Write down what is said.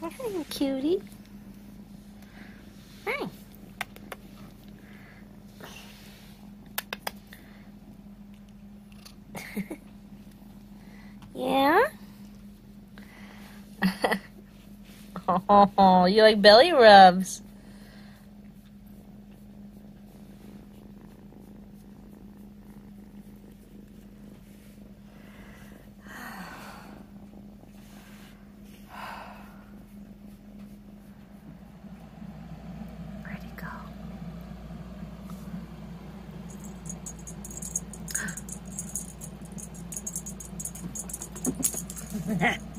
Hi, cutie. Hi. yeah? oh, you like belly rubs. Go?